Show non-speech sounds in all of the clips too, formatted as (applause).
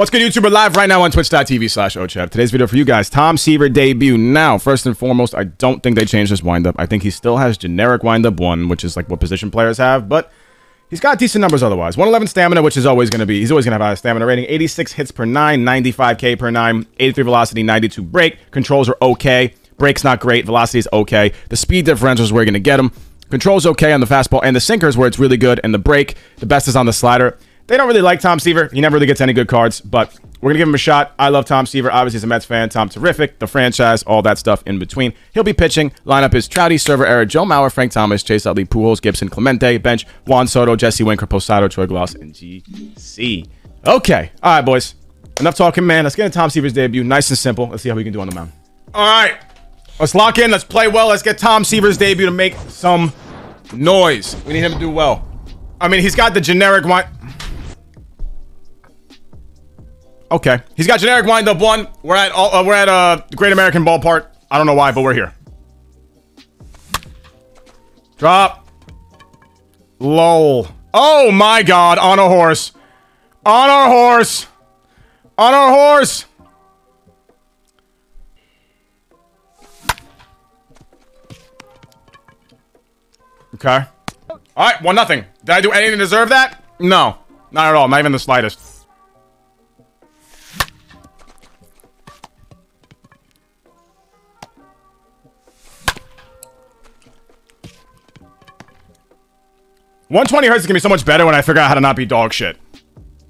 What's good, YouTuber? Live right now on twitch.tv slash OhChev. Today's video for you guys, Tom Seaver debut. Now, first and foremost, I don't think they changed his windup. I think he still has generic windup one, which is like what position players have, but he's got decent numbers otherwise. 111 stamina, which is always going to be, he's always going to have a high stamina rating. 86 hits per 9, 95k per 9, 83 velocity, 92 break. Controls are okay. Break's not great. Velocity is okay. The speed differential is where you're going to get him. Controls okay on the fastball, and the sinkers where it's really good, and the break, the best is on the slider. They don't really like Tom Seaver. He never really gets any good cards, but we're going to give him a shot. I love Tom Seaver. Obviously, he's a Mets fan. Tom terrific. The franchise, all that stuff in between. He'll be pitching. Lineup is Trouty, Server Era, Joe Mauer, Frank Thomas, Chase Utley, Pujols, Gibson, Clemente, Bench, Juan Soto, Jesse Winker, Posada, Troy Glaus, and GC. Okay. All right, boys. Enough talking, man. Let's get into Tom Seaver's debut. Nice and simple. Let's see how we can do on the mound. All right. Let's lock in. Let's play well. Let's get Tom Seaver's debut to make some noise. We need him to do well. I mean, he's got the generic one. Okay. He's got generic windup one. We're at uh, we're at uh Great American Ballpark. I don't know why, but we're here. Drop. Lol. Oh my god, on a horse. On our horse. On our horse. Okay. Alright, one nothing. Did I do anything to deserve that? No. Not at all. Not even the slightest. One twenty hertz is gonna be so much better when I figure out how to not be dog shit.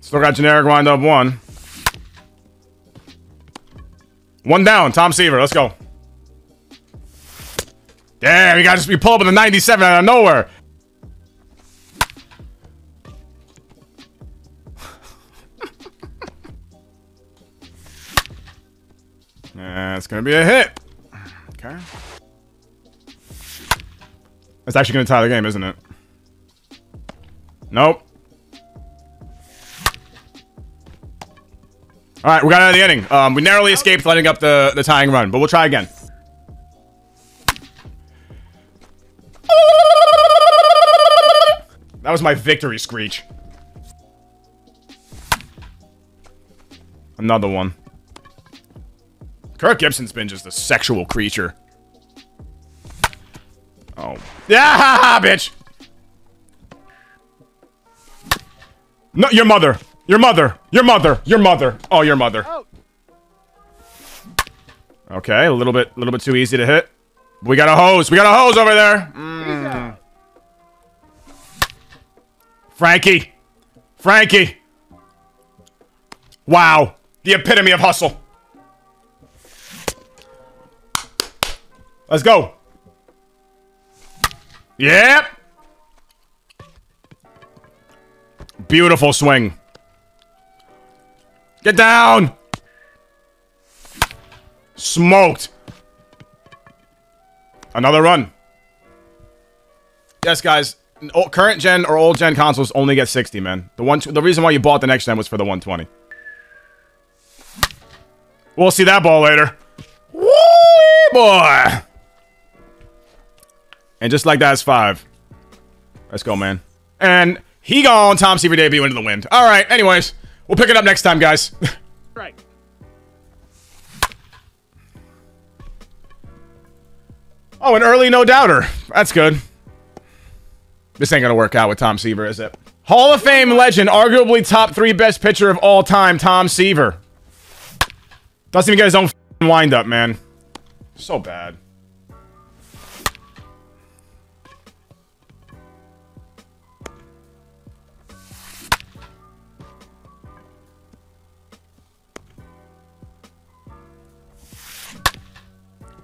Still got generic wind up one. One down, Tom Seaver. Let's go. Damn, you got just be pull up with a 97 out of nowhere. (laughs) That's gonna be a hit. Okay. That's actually gonna tie the game, isn't it? Nope. All right, we got out of the inning. Um, we narrowly escaped letting up the, the tying run, but we'll try again. That was my victory screech. Another one. Kirk Gibson's been just a sexual creature. Oh. Yeah, (laughs) bitch! No, your mother. Your mother. Your mother. Your mother. Oh, your mother. Okay, a little bit, a little bit too easy to hit. We got a hose. We got a hose over there. Mm. Frankie. Frankie. Wow. The epitome of hustle. Let's go. Yep. Beautiful swing. Get down! Smoked. Another run. Yes, guys. Oh, current gen or old gen consoles only get 60, man. The one, the reason why you bought the next gen was for the 120. We'll see that ball later. Woo, boy! And just like that, it's five. Let's go, man. And he gone. Tom Seaver debut into the wind. All right. Anyways, we'll pick it up next time, guys. (laughs) right. Oh, an early no doubter. That's good. This ain't gonna work out with Tom Seaver, is it? Hall of Fame legend, arguably top three best pitcher of all time, Tom Seaver. Doesn't even get his own windup, man. So bad.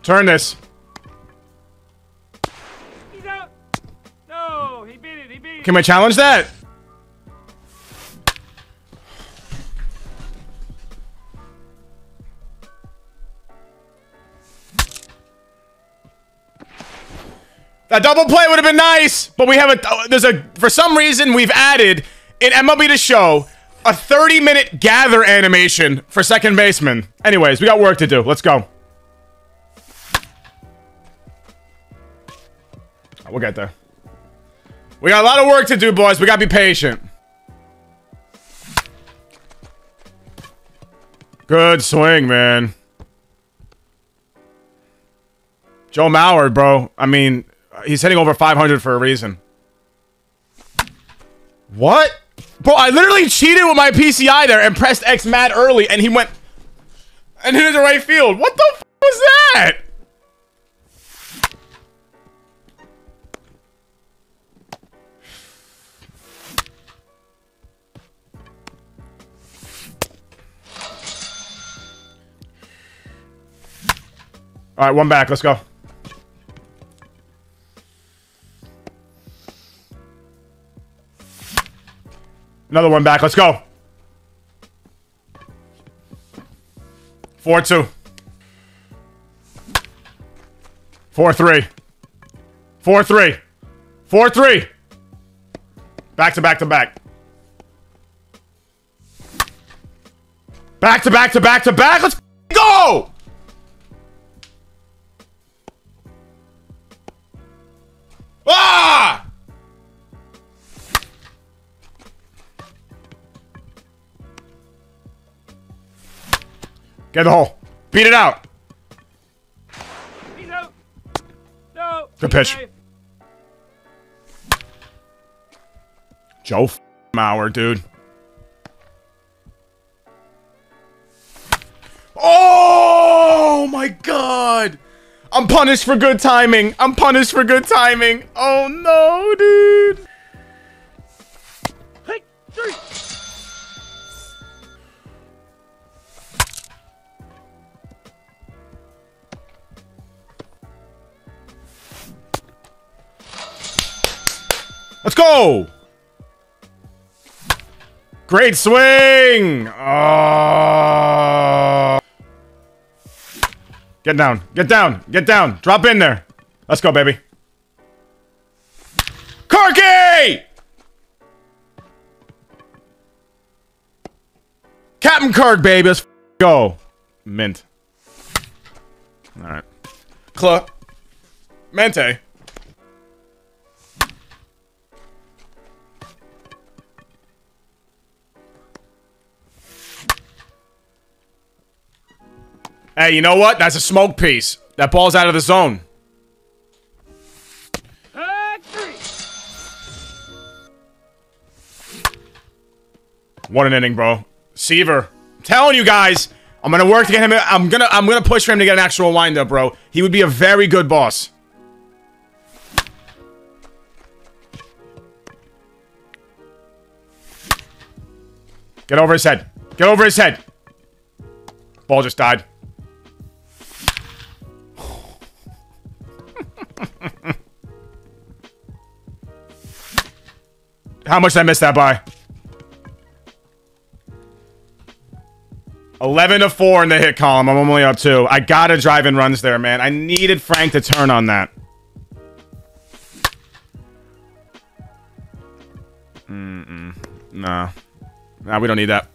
Turn this. Can we challenge that? That double play would have been nice, but we have a uh, there's a for some reason we've added in MLB to show a 30 minute gather animation for second baseman. Anyways, we got work to do. Let's go. Oh, we'll get there. We got a lot of work to do, boys. We gotta be patient. Good swing, man. Joe Mauer, bro. I mean, he's hitting over 500 for a reason. What? Bro, I literally cheated with my PCI there and pressed X mad early, and he went and hit it the right field. What the f was that? All right, one back. Let's go. Another one back. Let's go. 4-2. 4-3. 4-3. 4-3. Back to back to back. Back to back to back to back. Let's Get the hole. Beat it out. Out. No. Good pitch. Joe f- Mauer, dude. Oh my god! I'm punished for good timing. I'm punished for good timing. Oh no, dude. Hey, three. Let's go! Great swing! Oh. Get down. Get down. Get down. Drop in there. Let's go, baby. Corky! Captain Kirk, baby. Let's go. Mint. Alright. Cla. Mente. Hey, you know what? That's a smoke piece. That ball's out of the zone. What an inning, bro. Seaver. I'm telling you guys, I'm gonna work to get him. I'm gonna I'm gonna push for him to get an actual windup, bro. He would be a very good boss. Get over his head. Get over his head. Ball just died. How much did I miss that by? 11 to 4 in the hit column. I'm only up two. I gotta drive in runs there, man. I needed Frank to turn on that. Mm-mm. Nah. Nah, we don't need that.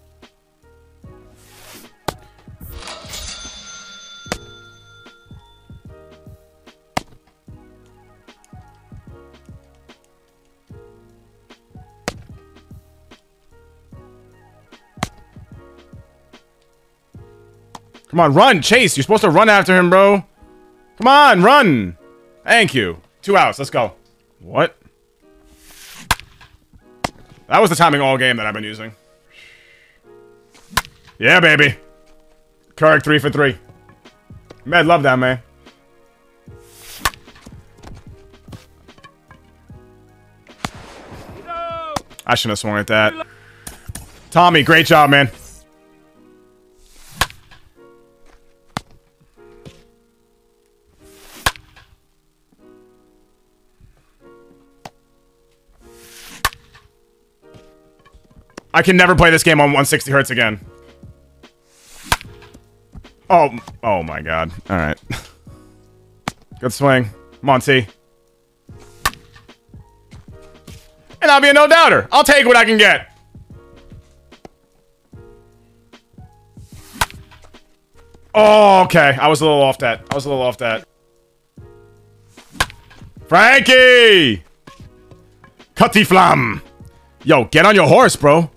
Come on, run, Chase. You're supposed to run after him, bro. Come on, run. Thank you. Two outs. Let's go. What? That was the timing all game that I've been using. Yeah, baby. Kirk, three for three. Med, love that, man. I shouldn't have swung at that. Tommy, great job, man. I can never play this game on 160 hertz again. Oh, oh my god. All right. Good swing, Monty. And I'll be a no doubter. I'll take what I can get. Oh, okay. I was a little off that. I was a little off that. Frankie! Cutty Flam! Yo, get on your horse, bro.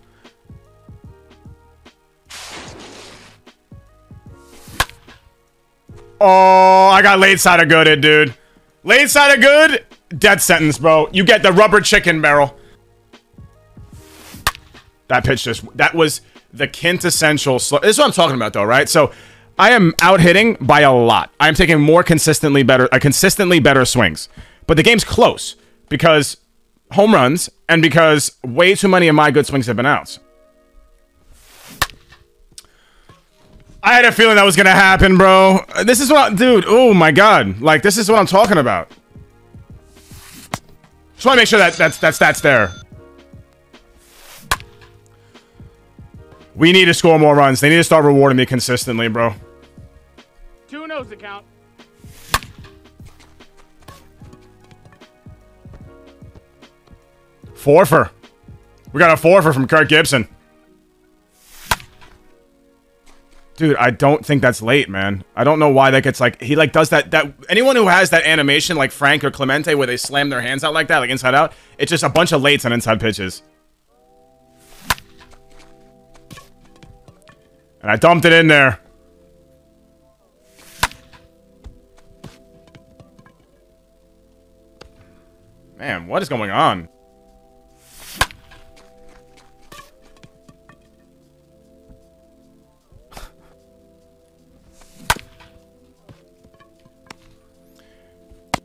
Oh, I got late side of good, dude. Late side of good, death sentence, bro. You get the rubber chicken barrel. That pitch just, that was the quintessential slow. This is what I'm talking about, though, right? So, I am out hitting by a lot. I am taking more consistently better, uh, consistently better swings. But the game's close because home runs and because way too many of my good swings have been outs. I had a feeling that was gonna happen, bro. This is what, dude. Oh my god, like this is what I'm talking about. Just want to make sure that that's that's that's there. We need to score more runs. They need to start rewarding me consistently, bro. Two knows the count. Forfer. We got a forfer from Kirk Gibson. Dude, I don't think that's late, man. I don't know why that gets like he like does that that anyone who has that animation like Frank or Clemente where they slam their hands out like that, like inside out, it's just a bunch of lates on inside pitches. And I dumped it in there. Man, what is going on?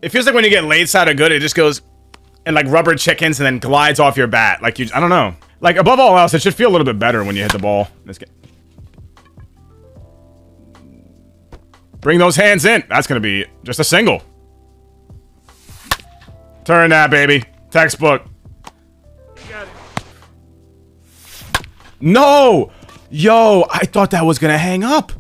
It feels like when you get laid side of good, it just goes and like rubber chickens and then glides off your bat. Like you, I don't know. Like above all else, it should feel a little bit better when you hit the ball. This game. Bring those hands in. That's gonna be just a single. Turn that, baby. Textbook. No! Yo, I thought that was gonna hang up.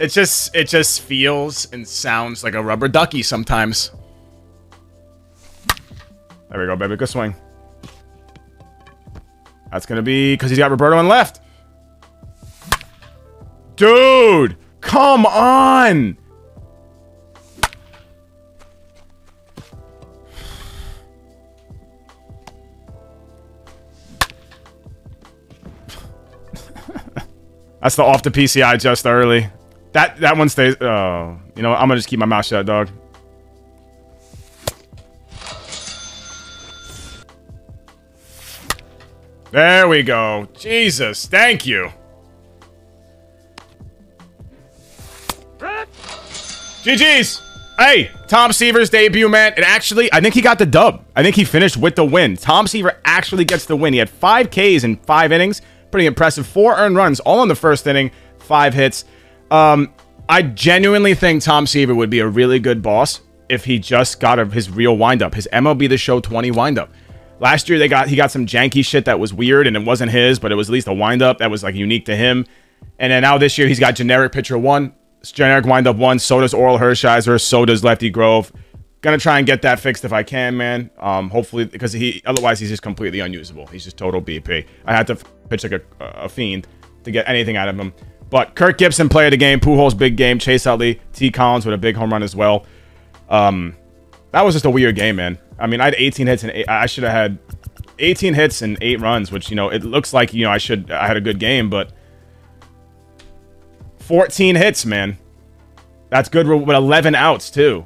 It just it just feels and sounds like a rubber ducky sometimes. There we go, baby. Good swing. That's gonna be because he's got Roberto on left. Dude, come on. (laughs) That's the off the PCI just early. That that one stays. Oh, you know, what? I'm gonna just keep my mouth shut, dog. There we go. Jesus, thank you. GG's. Hey, Tom Seaver's debut, man. And actually, I think he got the dub. I think he finished with the win. Tom Seaver actually gets the win. He had five Ks in five innings. Pretty impressive. Four earned runs, all in the first inning. Five hits. Um, I genuinely think Tom Seaver would be a really good boss if he just got a, his real windup, his MLB The Show 20 windup. Last year they got he got some janky shit that was weird and it wasn't his, but it was at least a windup that was like unique to him. And then now this year he's got generic pitcher one, generic windup one. So does Orel Hershiser. So does Lefty Grove. Gonna try and get that fixed if I can, man. Um, hopefully because he otherwise he's just completely unusable. He's just total BP. I had to pitch like a, a fiend to get anything out of him. But Kirk Gibson, played the game. Pujols, big game. Chase Utley, T. Collins with a big home run as well. Um, that was just a weird game, man. I mean, I had 18 hits and eight, I should have had 18 hits and eight runs, which you know it looks like you know I should I had a good game, but 14 hits, man. That's good with 11 outs too.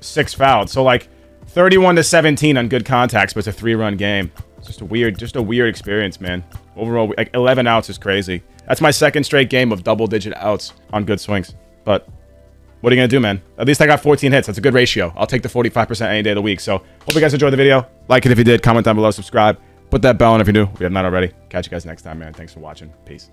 Six fouled, so like 31 to 17 on good contacts, but it's a three-run game. It's just a weird, just a weird experience, man. Overall, like 11 outs is crazy. That's my second straight game of double-digit outs on good swings. But what are you going to do, man? At least I got 14 hits. That's a good ratio. I'll take the 45% any day of the week. So hope you guys enjoyed the video. Like it if you did. Comment down below. Subscribe. Put that bell on if you're new. We have not already. Catch you guys next time, man. Thanks for watching. Peace.